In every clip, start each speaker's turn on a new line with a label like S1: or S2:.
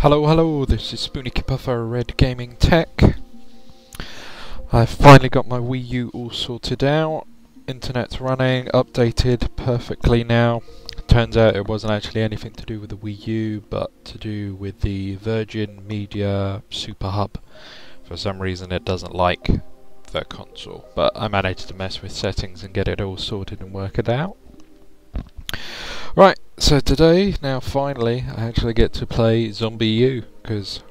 S1: Hello, hello, this is Spoony Kipper for Red Gaming Tech. I've finally got my Wii U all sorted out. Internet's running, updated perfectly now. Turns out it wasn't actually anything to do with the Wii U, but to do with the Virgin Media Super Hub. For some reason it doesn't like the console, but I managed to mess with settings and get it all sorted and work it out. Right, so today, now finally, I actually get to play ZombiU, because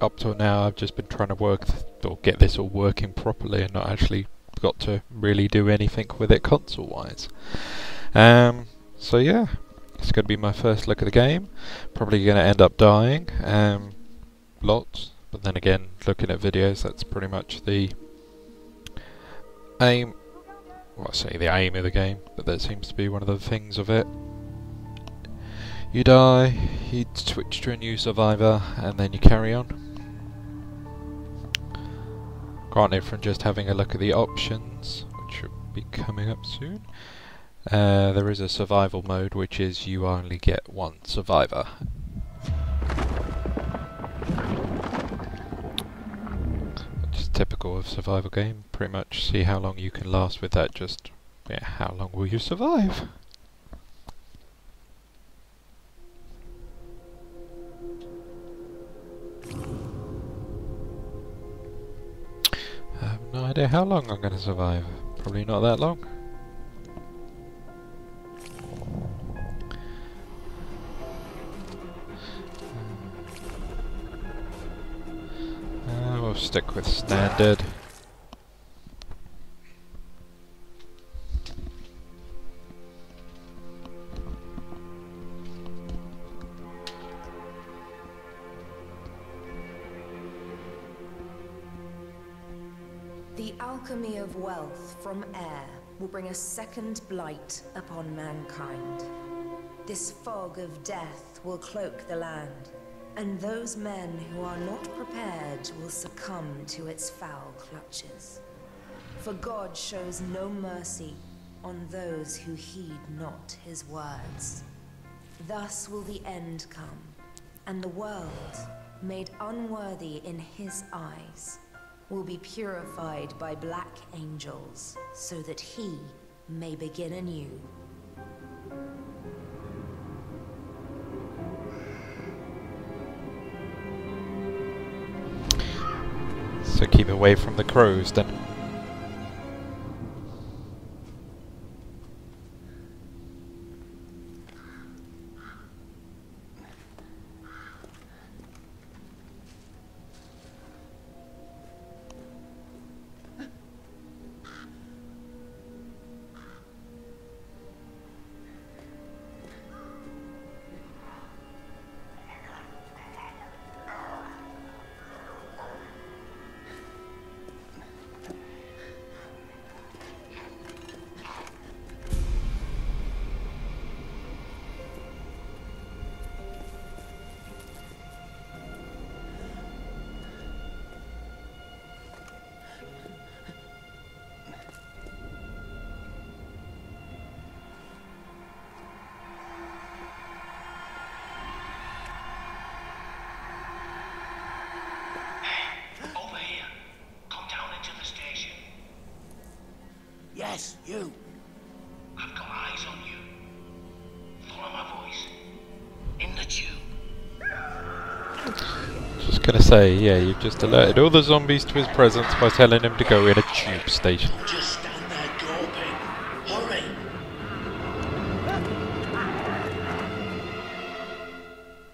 S1: up till now I've just been trying to work, or get this all working properly and not actually got to really do anything with it console-wise. Um, so yeah, it's going to be my first look at the game. Probably going to end up dying, um, lots, but then again, looking at videos, that's pretty much the aim, well I say the aim of the game, but that seems to be one of the things of it. You die, you switch to a new survivor, and then you carry on. Granted, from just having a look at the options, which should be coming up soon, uh, there is a survival mode, which is you only get one survivor. Typical of survival game. Pretty much see how long you can last with that. Just yeah, how long will you survive? I have no idea how long I'm going to survive. Probably not that long. We'll stick with standard.
S2: The alchemy of wealth from air will bring a second blight upon mankind. This fog of death will cloak the land, and those men who are not prepared will succumb to its foul clutches. For God shows no mercy on those who heed not his words. Thus will the end come, and the world, made unworthy in his eyes, will be purified by black angels, so that he may begin anew.
S1: So keep away from the crows then.
S3: Yes, you.
S4: I've got eyes on you. Follow my voice. In the tube.
S1: Just gonna say, yeah, you've just alerted all the zombies to his presence by telling him to go in a tube station.
S3: Just stand there gawping. Hurry.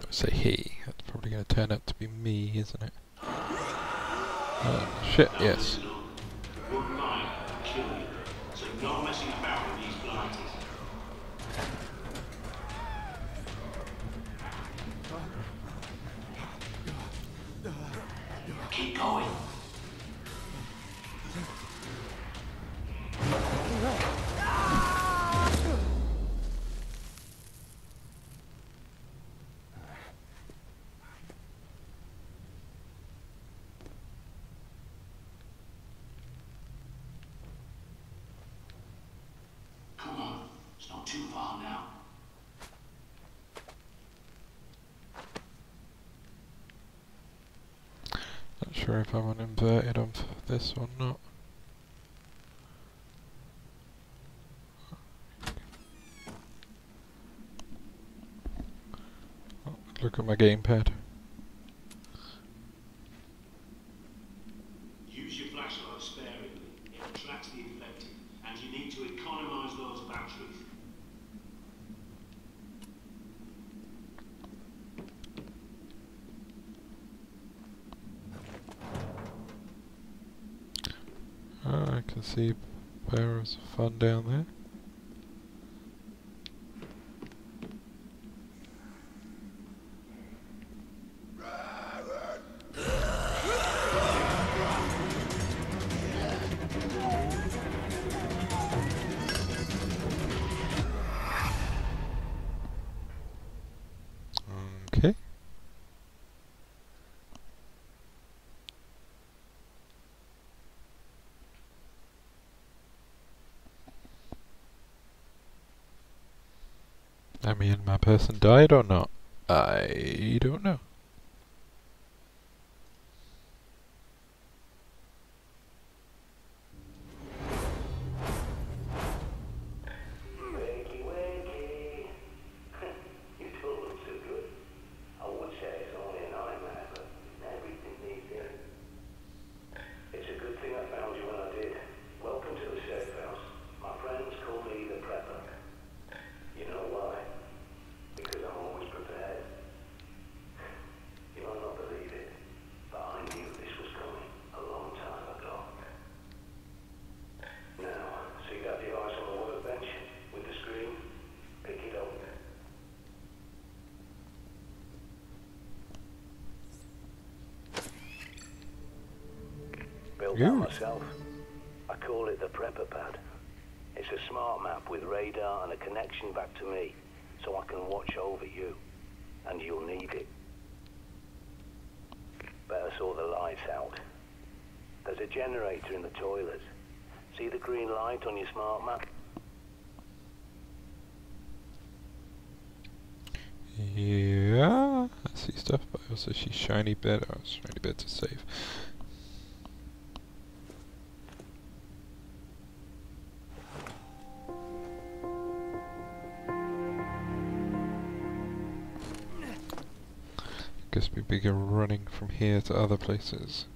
S1: I say he. That's probably gonna turn out to be me, isn't it? Oh, shit, yes.
S4: too far now.
S1: Not sure if I want inverted on this or not. Oh, look at my gamepad. I mean, my person died or not? I don't know.
S3: Wakey, wakey. you don't look so good. I would say it's only an eye man, but everything needs doing. It's a good thing I found you when I did. Welcome to the safe house. My friends call me the prepper. You know why? Because I'm always prepared. You might not believe it, but I knew this was coming a long time ago. Now, see that device on the workbench with the screen? Pick it up. Built that myself. I call it the Prepper Pad. It's a smart map with radar and a connection back to me, so I can watch over you. And you'll need it. Better sort the lights out. There's a generator in the toilets. See the green light on your smart map?
S1: Yeah, I see stuff, but I also see shiny bed. Oh, shiny bed to save. Begin running from here to other places.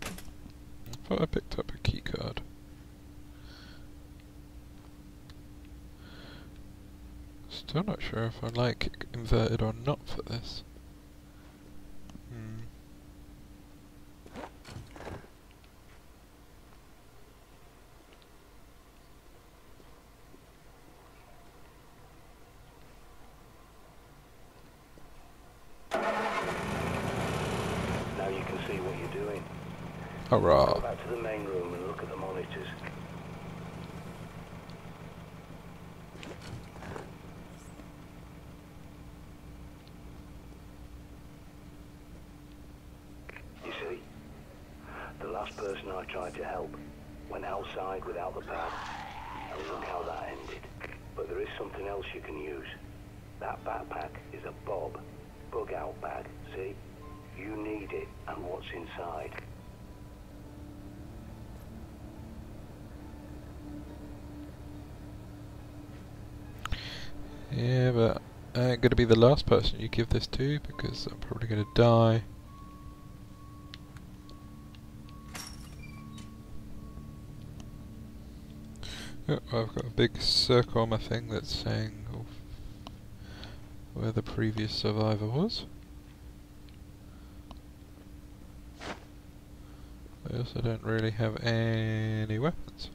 S1: I thought I picked up a key card. Still not sure if I like inverted or not for this. Hmm.
S3: Now you can see what you're doing.
S1: Oh,
S3: Go
S1: Hurrah!
S3: back to the main room and look at the monitors. You see, the last person I tried to help went outside without the pad, and look how that ended. But there is something else you can use. That backpack is a Bob bug out bag. See, you need it and what's inside.
S1: Yeah, but I ain't gonna be the last person you give this to because I'm probably gonna die. Oh, I've got a big circle on my thing that's saying where the previous survivor was. I also don't really have any weapons.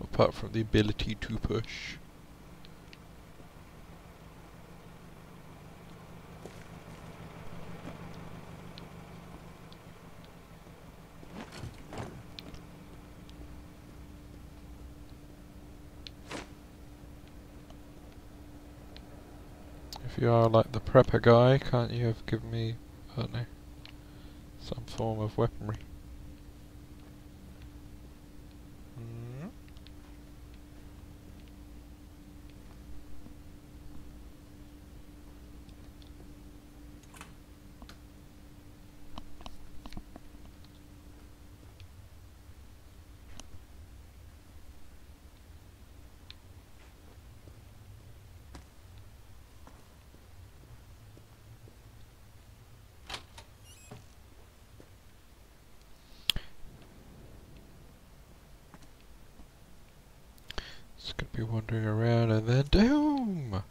S1: Apart from the ability to push. If you are like the prepper guy, can't you have given me, I don't know, some form of weaponry? be wandering around and then doom!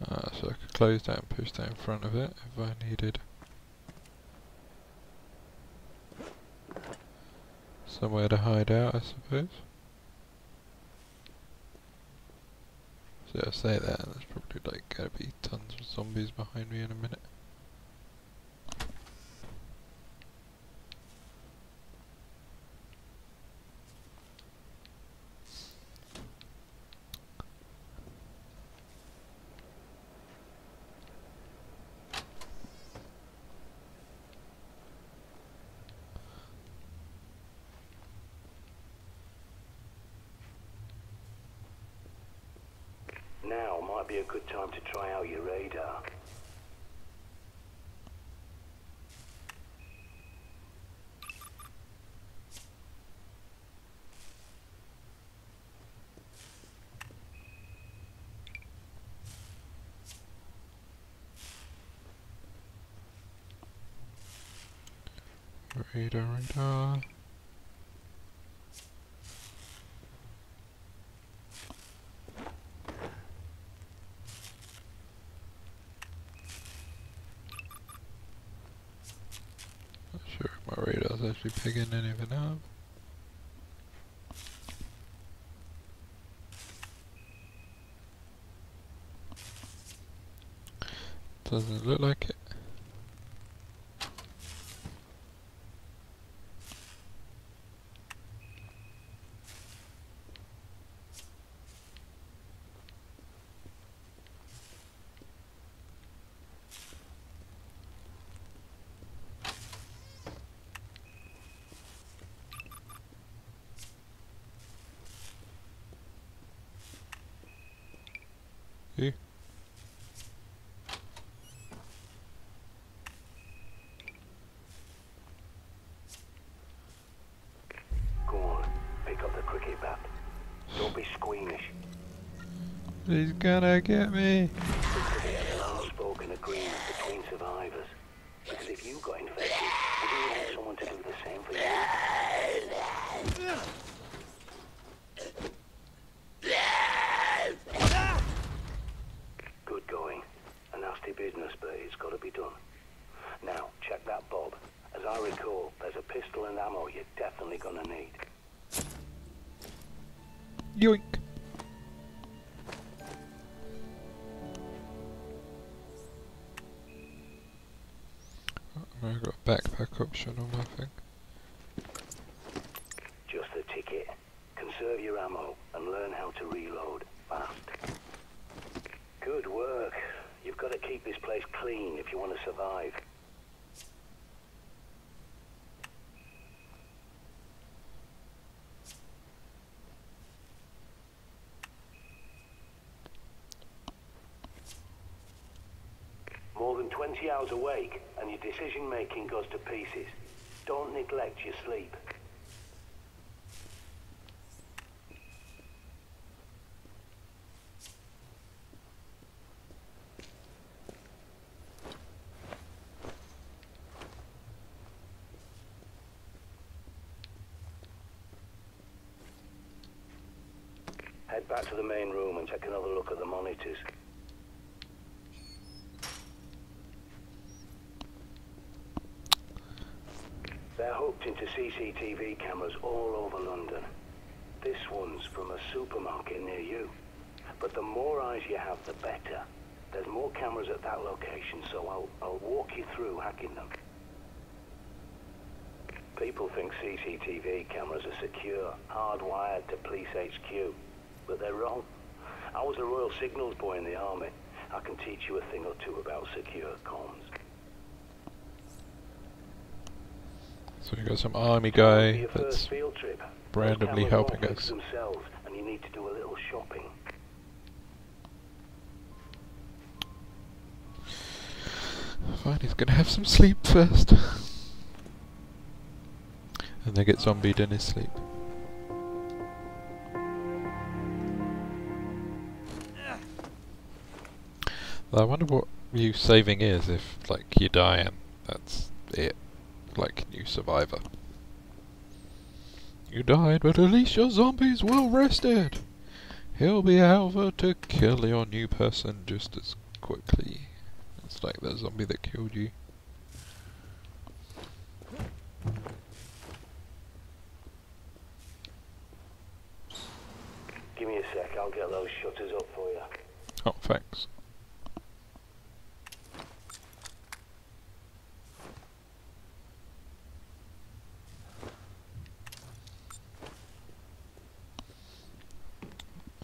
S1: Uh, so I could close that and push that in front of it if I needed somewhere to hide out, I suppose. So I say that, there's probably like gonna be tons of zombies behind me in a minute.
S3: Now might be a good time to try out your radar.
S1: Radar, radar. Not sure if my radar's actually picking anything up. Doesn't look like it. See?
S3: Go on, pick up the cricket bat. Don't be squeamish.
S1: He's gonna get me.
S3: 20 hours awake and your decision making goes to pieces. Don't neglect your sleep. Head back to the main room and take another look at the monitors. They're hooked into CCTV cameras all over London. This one's from a supermarket near you. But the more eyes you have, the better. There's more cameras at that location, so I'll, I'll walk you through hacking them. People think CCTV cameras are secure, hardwired to police HQ. But they're wrong. I was a Royal Signals boy in the army. I can teach you a thing or two about secure comms.
S1: So we got some army guy that's
S3: first field trip.
S1: randomly helping us.
S3: themselves, and you need to do a little shopping.
S1: Fine, he's gonna have some sleep first. and then get zombied in his sleep. I wonder what you saving is if, like, you die and that's it. Like, new survivor. You died, but at least your zombie's well rested. He'll be over to kill your new person just as quickly. It's like the zombie that killed you.
S3: Give me a sec, I'll get those shutters up for you.
S1: Oh, thanks.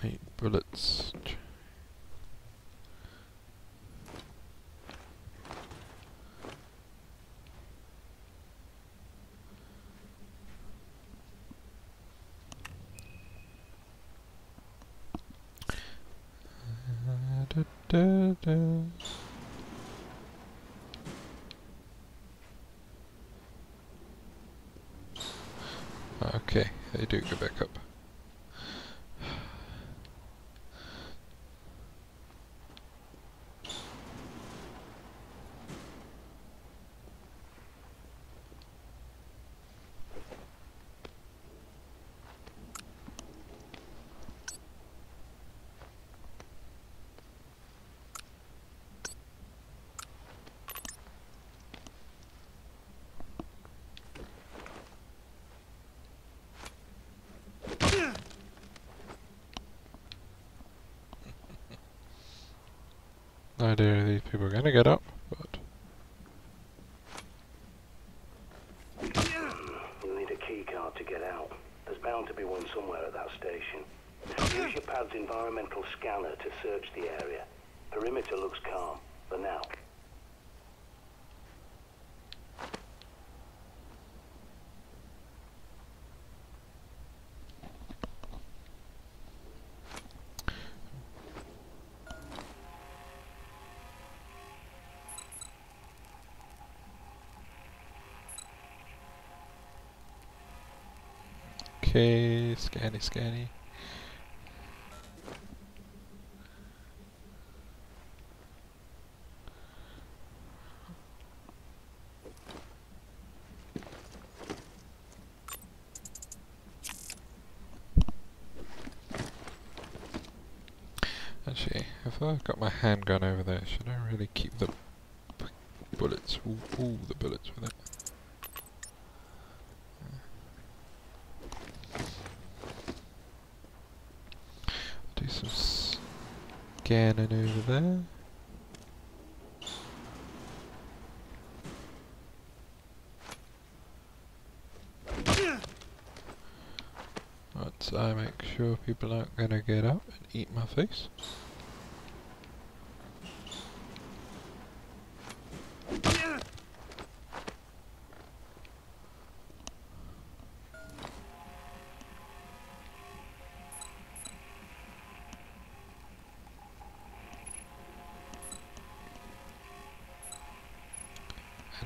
S1: Eight bullets. Da, da. Okay, they do go back up. No idea these people are gonna get up, but
S3: You'll need a key card to get out. There's bound to be one somewhere at that station. Use your pad's environmental scanner to search the area. Perimeter looks calm, for now.
S1: Okay, scanny, scanny. Actually, if I've got my handgun over there, should I really keep the bullets, all, all the bullets with it? Do some scanning over there. Once I make sure people aren't gonna get up and eat my face.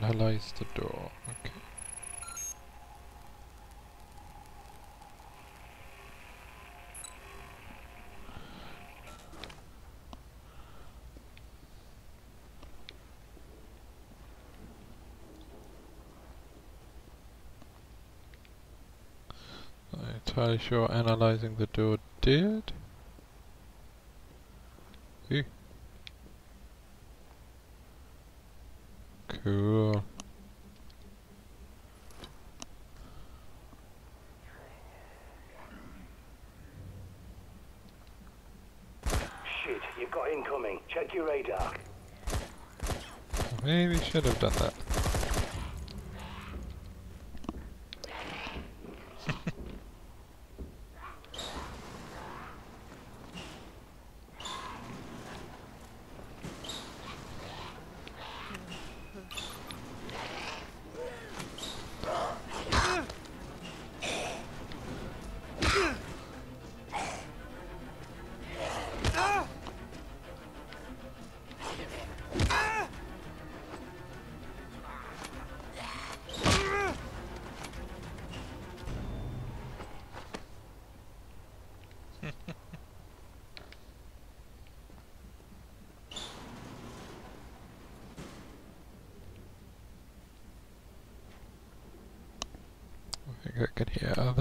S1: Analyze the door. Okay. Not entirely sure analyzing the door did.
S3: Shit, you've got incoming. Check your radar.
S1: Maybe should have done that.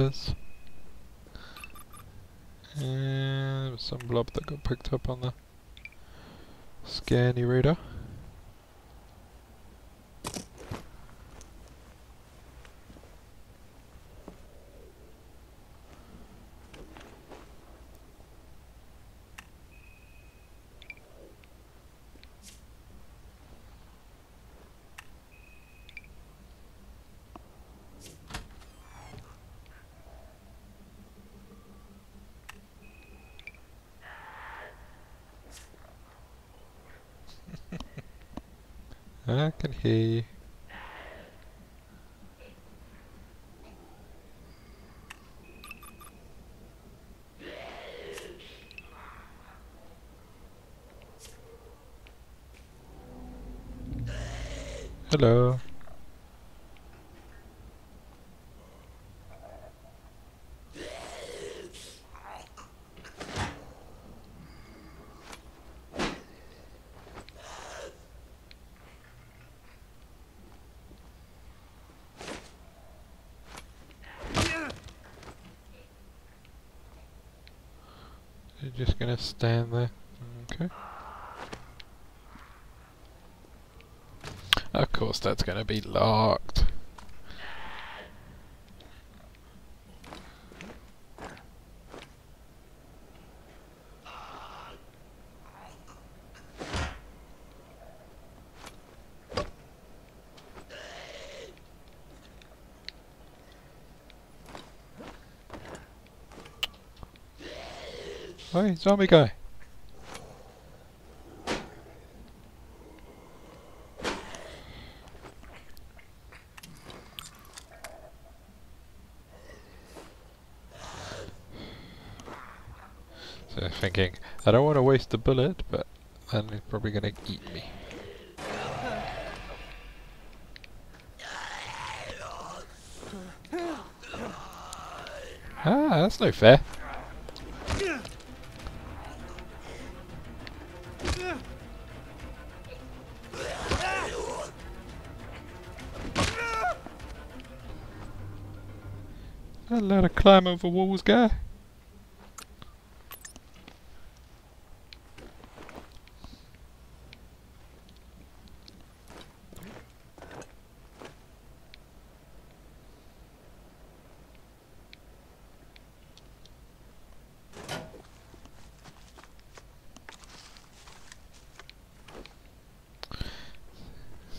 S1: Others. And some blob that got picked up on the scanny radar. I can hear you. Hello. You're just gonna stand there. Okay. Of course that's gonna be locked. Zombie guy. So thinking, I don't want to waste the bullet, but then he's probably going to eat me. Ah, that's no fair. Climb over walls, guy.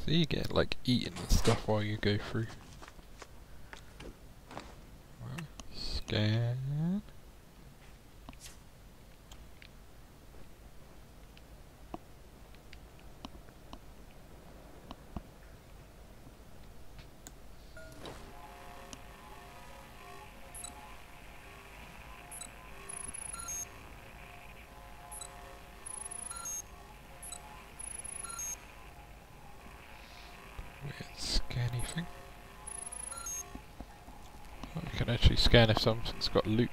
S1: So you get like eaten and stuff while you go through. Well, Scan. Actually scan if something's got loot.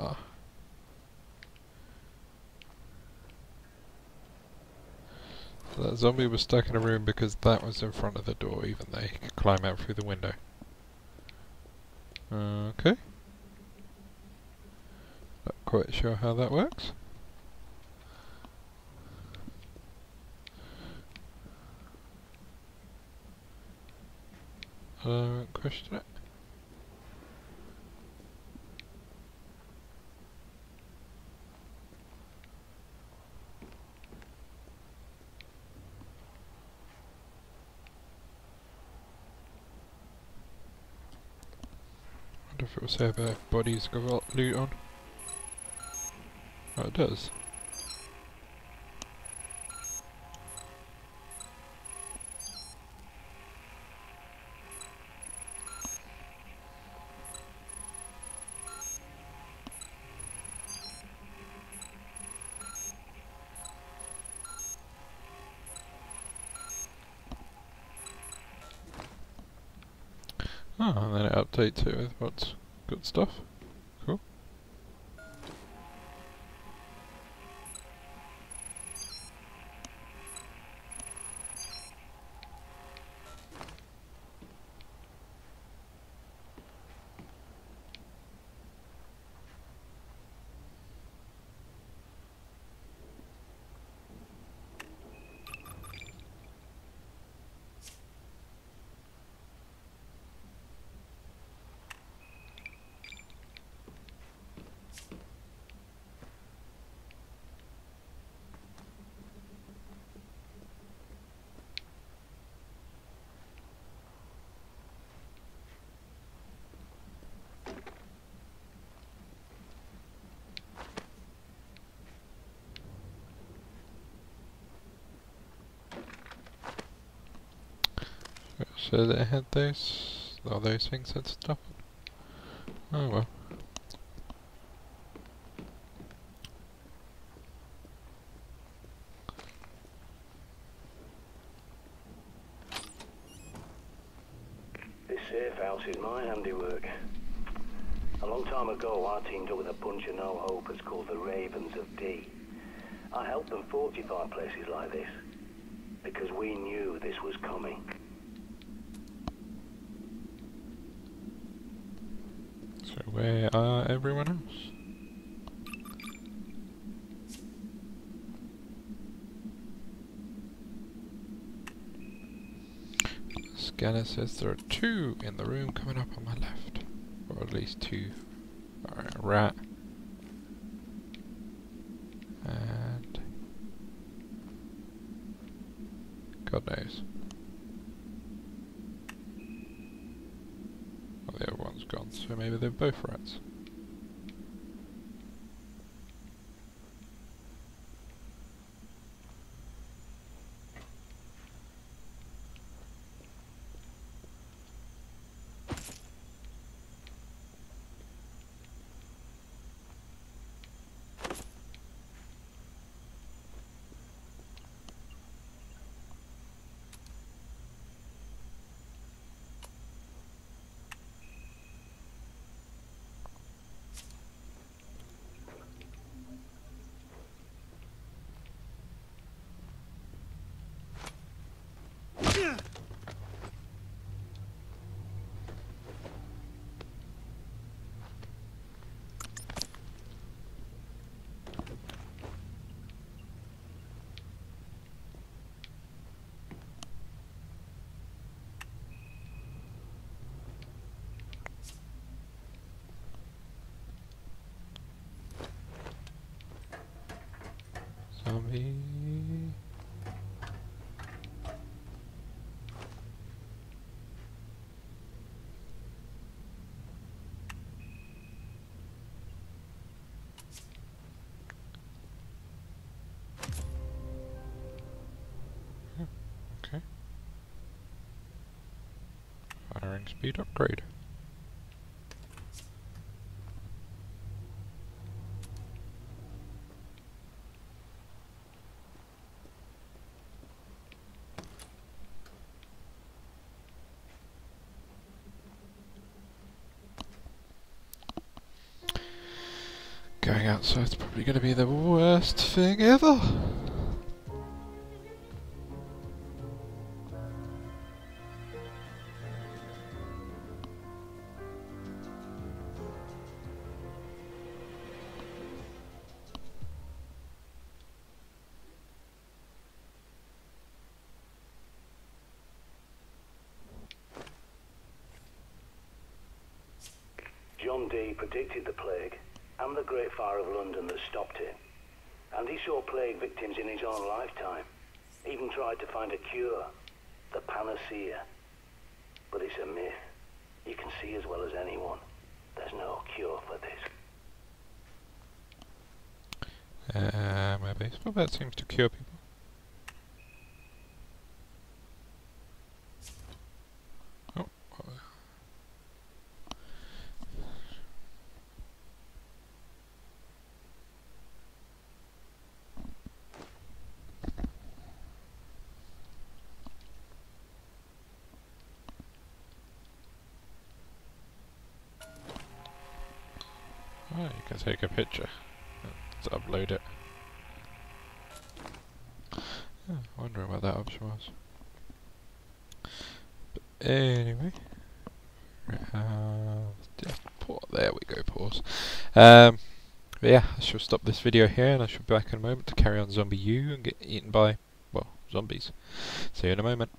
S1: Okay, need a hammer. So that zombie was stuck in a room because that was in front of the door, even though he could climb out through the window. Okay. Not quite sure how that works. Don't question it. Uh, it will say about bodies got loot on. Oh, it does. Oh, and then it updates it with what's good stuff. So they had those, all those things had stuff. Oh well.
S3: This safe house is my handiwork. A long time ago, I teamed up with a bunch of no-hopers called the Ravens of Dee. I helped them fortify places like this, because we knew this was coming.
S1: So where are uh, everyone else? Scanner says there are two in the room coming up on my left. Or at least two. Alright, rat. And... God knows. Well, the other one's gone, so maybe they're both rats. Zombie. Hmm, Okay. Firing speed upgrade. Going it's probably going to be the worst thing ever. Uh, maybe. Well, that seems to cure people. Oh. Take a picture. Um, yeah, I shall stop this video here and I shall be back in a moment to carry on ZombiU and get eaten by, well, zombies. See you in a moment.